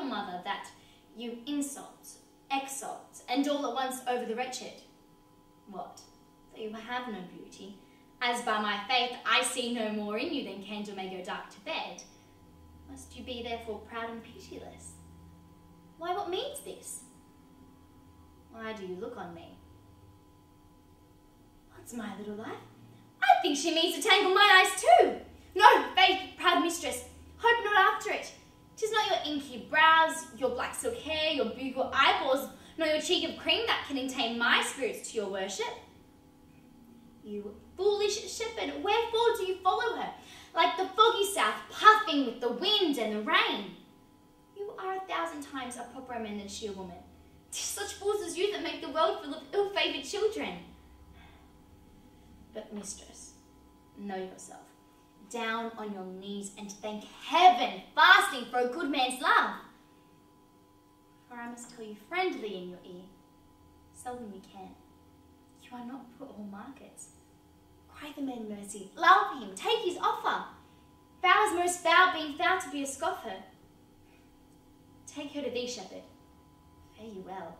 your mother that you insult, exalt, and all at once over the wretched? What? That you have no beauty, as by my faith I see no more in you than candle may go dark to bed. Must you be therefore proud and pitiless? Why, what means this? Why do you look on me? What's my little life? I think she means to tangle my eyes too. Inky brows, your black silk hair, your bugle eyeballs, nor your cheek of cream that can attain my spirits to your worship. You foolish shepherd, wherefore do you follow her, like the foggy south, puffing with the wind and the rain? You are a thousand times a proper man than she a woman. Tis such fools as you that make the world full of ill-favoured children. But mistress, know yourself down on your knees and thank heaven, fasting for a good man's love. For I must tell you friendly in your ear, seldom you can. You are not for all markets. Cry the man mercy, love him, take his offer. Is most foul, being found to be a scoffer. Take her to thee, shepherd. Fare you well.